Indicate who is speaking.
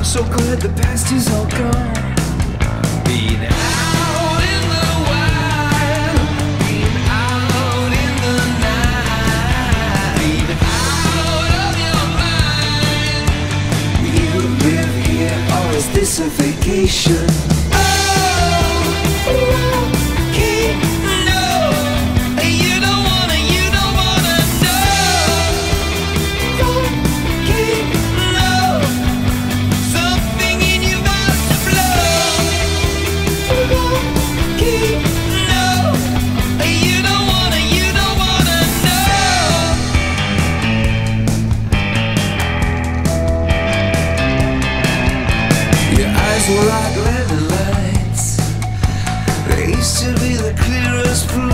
Speaker 1: I'm so glad the past is all gone. Being out in the wild, out in the night, out of your mind. Live here or is this a vacation? full like living lights. They used to be the clearest blue.